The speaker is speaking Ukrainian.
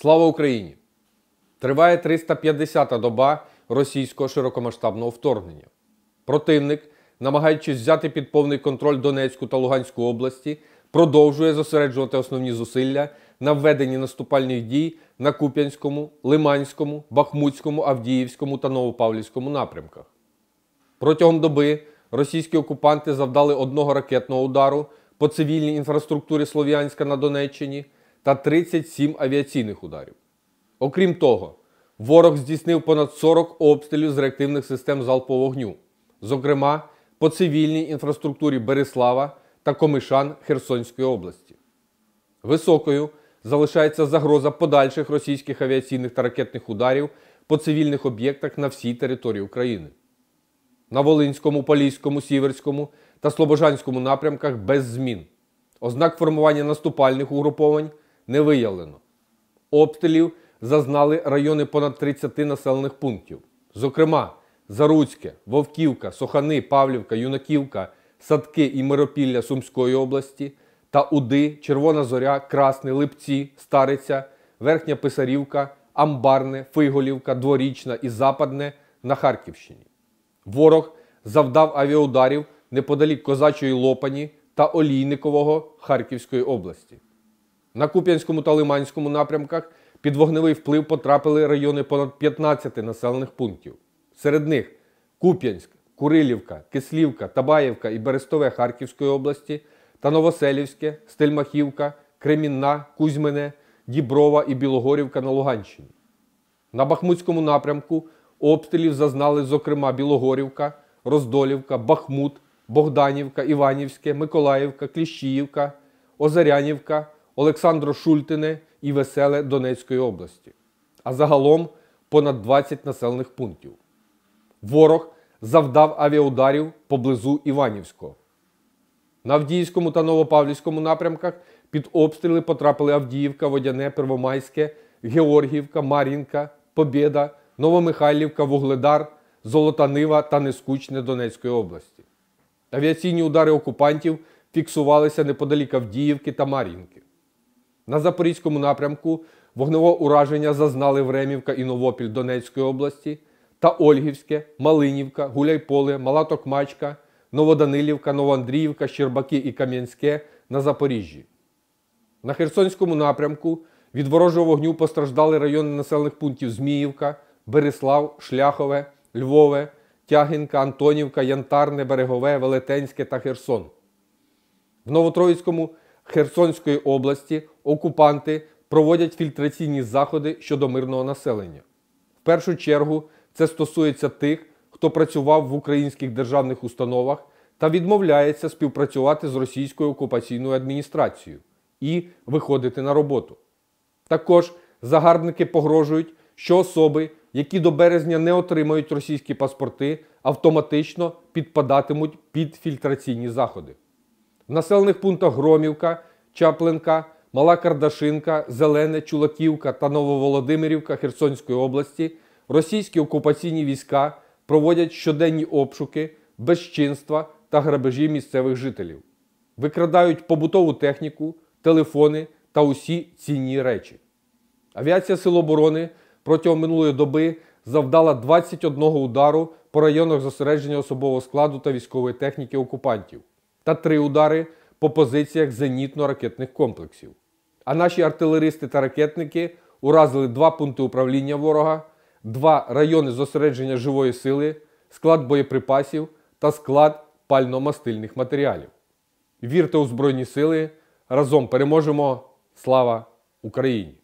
Слава Україні! Триває 350-та доба російського широкомасштабного вторгнення. Противник, намагаючись взяти під повний контроль Донецьку та Луганську області, продовжує зосереджувати основні зусилля на введенні наступальних дій на Куп'янському, Лиманському, Бахмутському, Авдіївському та Новопавлівському напрямках. Протягом доби російські окупанти завдали одного ракетного удару по цивільній інфраструктурі Слов'янська на Донеччині та 37 авіаційних ударів. Окрім того, ворог здійснив понад 40 обстрілів з реактивних систем залпового вогню, зокрема по цивільній інфраструктурі Береслава та Комишан Херсонської області. Високою залишається загроза подальших російських авіаційних та ракетних ударів по цивільних об'єктах на всій території України. На Волинському, Поліському, Сіверському та Слобожанському напрямках без змін. Ознак формування наступальних угруповань не виявлено. Обстрілів зазнали райони понад 30 населених пунктів. Зокрема, Заруцьке, Вовківка, Сохани, Павлівка, Юнаківка, Садки і Миропілля Сумської області та Уди, Червона Зоря, Красне, Липці, Стариця, Верхня Писарівка, Амбарне, Фиголівка, Дворічна і Западне на Харківщині. Ворог завдав авіаударів неподалік Козачої Лопані та Олійникового Харківської області. На Куп'янському та Лиманському напрямках під вогневий вплив потрапили райони понад 15 населених пунктів. Серед них Куп'янськ, Курилівка, Кислівка, Табаєвка і Берестове Харківської області та Новоселівське, Стельмахівка, Кремінна, Кузьмине, Діброва і Білогорівка на Луганщині. На Бахмутському напрямку обстрілів зазнали, зокрема, Білогорівка, Роздолівка, Бахмут, Богданівка, Іванівське, Миколаївка, Кліщіївка, Озарянівка, Олександро-Шультине і Веселе Донецької області. А загалом понад 20 населених пунктів. Ворог завдав авіаударів поблизу Іванівського. На Авдіївському та Новопавлівському напрямках під обстріли потрапили Авдіївка, Водяне, Первомайське, Георгіївка, Мар'їнка, Побєда, Новомихайлівка, Вугледар, Золота Нива та Нескучне Донецької області. Авіаційні удари окупантів фіксувалися неподалік Авдіївки та Мар'їнки. На Запорізькому напрямку вогневого ураження зазнали Времівка і Новопіль Донецької області та Ольгівське, Малинівка, Гуляйполе, Мала Токмачка, Новоданилівка, Новоандріївка, Щербаки і Кам'янське на Запоріжжі. На Херсонському напрямку від ворожого вогню постраждали райони населених пунктів Зміївка, Береслав, Шляхове, Львове, Тягінка, Антонівка, Янтарне, Берегове, Велетенське та Херсон. В Новотроїцькому Херсонської області окупанти проводять фільтраційні заходи щодо мирного населення. В першу чергу це стосується тих, хто працював в українських державних установах та відмовляється співпрацювати з російською окупаційною адміністрацією і виходити на роботу. Також загарбники погрожують, що особи, які до березня не отримають російські паспорти, автоматично підпадатимуть під фільтраційні заходи. В населених пунктах Громівка, Чаплинка, Мала Кардашинка, Зелене, Чулаківка та Нововолодимирівка Херсонської області російські окупаційні війська проводять щоденні обшуки, безчинства та грабежі місцевих жителів, викрадають побутову техніку, телефони та усі цінні речі. Авіація Сил оборони протягом минулої доби завдала 21 удару по районах зосередження особового складу та військової техніки окупантів та три удари по позиціях зенітно-ракетних комплексів. А наші артилеристи та ракетники уразили два пункти управління ворога, два райони зосередження живої сили, склад боєприпасів та склад пально-мастильних матеріалів. Вірте у Збройні Сили! Разом переможемо! Слава Україні!